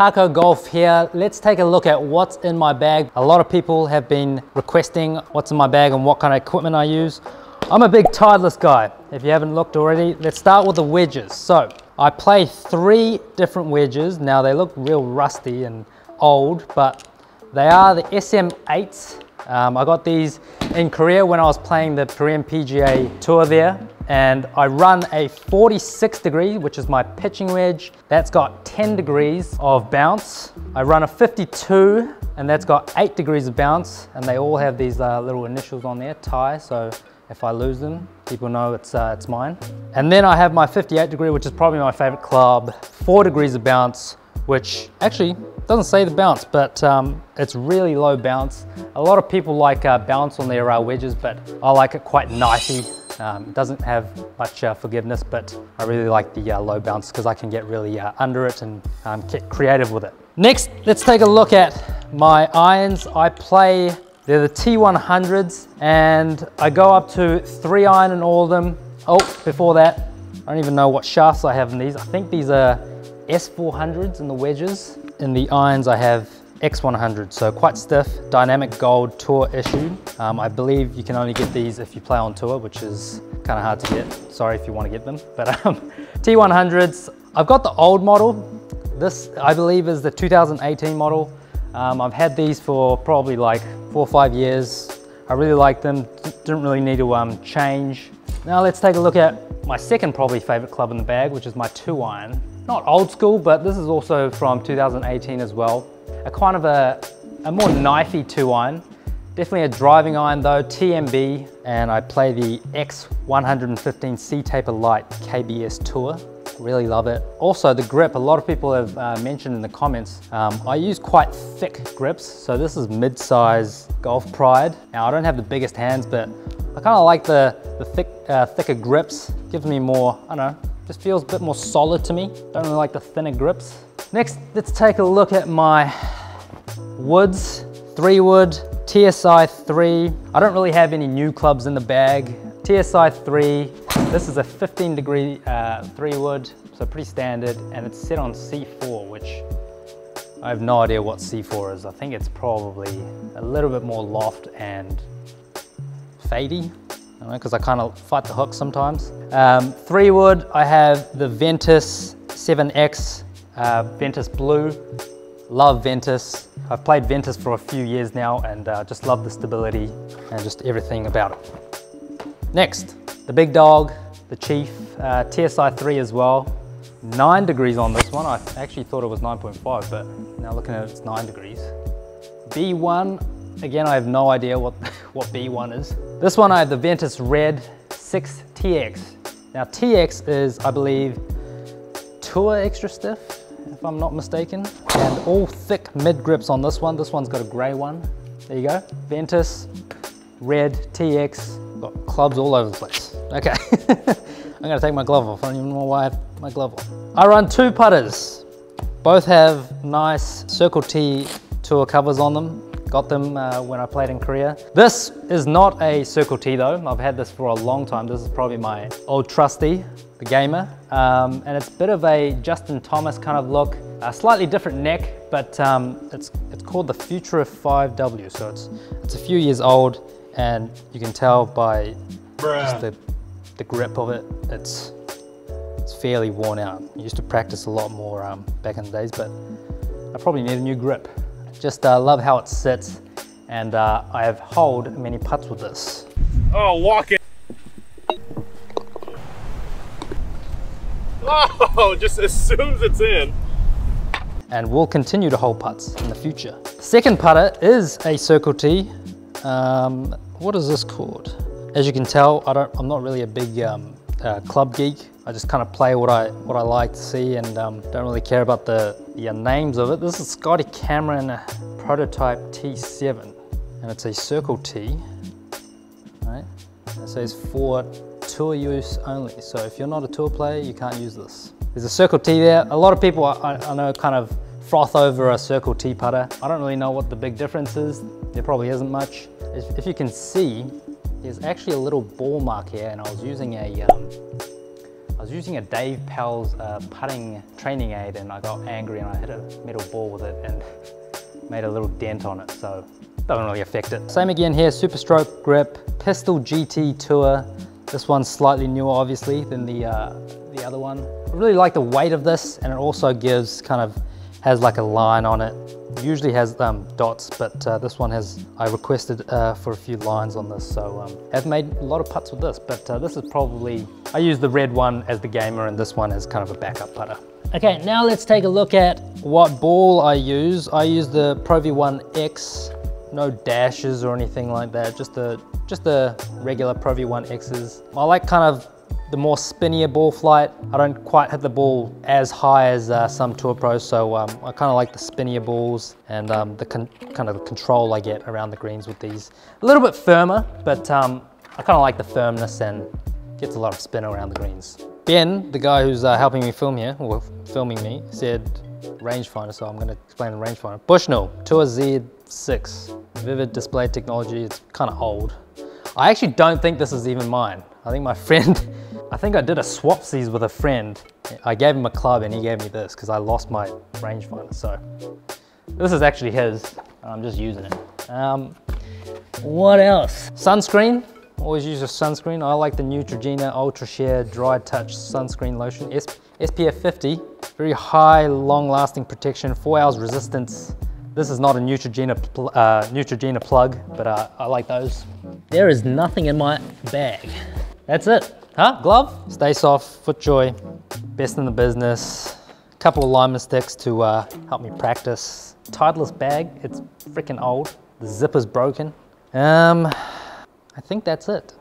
Taco Golf here. Let's take a look at what's in my bag. A lot of people have been requesting what's in my bag and what kind of equipment I use. I'm a big Titleist guy. If you haven't looked already, let's start with the wedges. So I play three different wedges. Now they look real rusty and old, but they are the SM8s. Um, I got these in Korea when I was playing the Korean PGA Tour there and I run a 46 degree, which is my pitching wedge. That's got 10 degrees of bounce. I run a 52, and that's got eight degrees of bounce, and they all have these uh, little initials on there, Tae, so if I lose them, people know it's, uh, it's mine. And then I have my 58 degree, which is probably my favorite club, four degrees of bounce, which actually doesn't say the bounce, but um, it's really low bounce. A lot of people like uh, bounce on their uh, wedges, but I like it quite knifey. Um, it doesn't have much uh, forgiveness, but I really like the uh, low bounce because I can get really uh, under it and um, get creative with it. Next, let's take a look at my irons. I play, they're the T100s and I go up to three iron in all of them. Oh, before that, I don't even know what shafts I have in these. I think these are S400s in the wedges. In the irons, I have X100, so quite stiff, dynamic gold tour issued. Um, I believe you can only get these if you play on tour, which is kind of hard to get. Sorry if you want to get them, but um, T100s, I've got the old model. This, I believe, is the 2018 model. Um, I've had these for probably like four or five years. I really like them, didn't really need to um, change. Now let's take a look at my second probably favorite club in the bag, which is my two iron. Not old school, but this is also from 2018 as well a kind of a, a more knifey two iron. Definitely a driving iron though, TMB, and I play the X115 C-Taper Light KBS Tour. Really love it. Also the grip, a lot of people have uh, mentioned in the comments, um, I use quite thick grips. So this is mid-size Golf Pride. Now I don't have the biggest hands, but I kind of like the, the thick, uh, thicker grips. Gives me more, I don't know, just feels a bit more solid to me. Don't really like the thinner grips. Next, let's take a look at my woods, three wood, TSI 3. I don't really have any new clubs in the bag. TSI 3, this is a 15 degree uh, three wood, so pretty standard, and it's set on C4, which I have no idea what C4 is. I think it's probably a little bit more loft and fadey, because I, kind of fight the hook sometimes. Um, three wood, I have the Ventus 7X uh, Ventus Blue, love Ventus. I've played Ventus for a few years now and uh, just love the stability and just everything about it. Next, the big dog, the Chief, uh, TSI 3 as well. Nine degrees on this one. I actually thought it was 9.5, but now looking at it, it's nine degrees. B1, again, I have no idea what, what B1 is. This one, I have the Ventus Red 6 TX. Now TX is, I believe, Tour Extra Stiff, if I'm not mistaken. And all thick mid grips on this one. This one's got a gray one. There you go. Ventus, red, TX, got clubs all over the place. Okay, I'm gonna take my glove off. I don't even know why I have my glove on. I run two putters. Both have nice Circle T tour covers on them. Got them uh, when I played in Korea. This is not a Circle T though. I've had this for a long time. This is probably my old trusty the gamer. Um, and it's a bit of a Justin Thomas kind of look, a slightly different neck, but um, it's, it's called the Futura 5W. So it's, it's a few years old and you can tell by just the, the grip of it, it's, it's fairly worn out. I used to practice a lot more um, back in the days, but I probably need a new grip. Just uh, love how it sits and uh, I have holed many putts with this. Oh, walk it. Oh, just as soon as it's in. And we'll continue to hold putts in the future. Second putter is a Circle T. Um, what is this called? As you can tell, I don't, I'm not really a big um, uh, club geek. I just kind of play what I what I like to see and um, don't really care about the, the uh, names of it. This is Scotty Cameron Prototype T7 and it's a Circle T. Right? It says for tour use only. So if you're not a tour player, you can't use this. There's a Circle T there. A lot of people I, I know kind of froth over a Circle T putter. I don't really know what the big difference is. There probably isn't much. If, if you can see, there's actually a little ball mark here and I was using a, um, I was using a Dave Pelz uh, putting training aid and I got angry and I hit a metal ball with it and made a little dent on it, so doesn't really affect it. Same again here, Super Stroke grip, Pistol GT Tour. This one's slightly newer, obviously, than the, uh, the other one. I really like the weight of this and it also gives kind of, has like a line on it usually has um, dots, but uh, this one has, I requested uh, for a few lines on this, so um, I've made a lot of putts with this, but uh, this is probably, I use the red one as the gamer and this one as kind of a backup putter. Okay, now let's take a look at what ball I use. I use the Pro V1 X, no dashes or anything like that, just the, just the regular Pro V1 X's. I like kind of the more spinnier ball flight. I don't quite hit the ball as high as uh, some tour pros, so um, I kind of like the spinnier balls and um, the kind of control I get around the greens with these. A little bit firmer, but um, I kind of like the firmness and gets a lot of spin around the greens. Ben, the guy who's uh, helping me film here, or filming me, said rangefinder, so I'm going to explain the rangefinder. Bushnell Tour Z6, Vivid display technology, it's kind of old. I actually don't think this is even mine. I think my friend I think I did a swapsies with a friend. I gave him a club and he gave me this because I lost my rangefinder. So this is actually his. I'm just using it. Um, what else? Sunscreen. Always use a sunscreen. I like the Neutrogena Ultra Sheer Dry Touch Sunscreen Lotion. SPF 50. Very high, long-lasting protection. Four hours resistance. This is not a Neutrogena, pl uh, Neutrogena plug, but uh, I like those. There is nothing in my bag. That's it. Huh? Glove? StaSof, FootJoy, best in the business. Couple of alignment sticks to uh, help me practice. Titleist bag, it's freaking old. The zipper's broken. Um, I think that's it.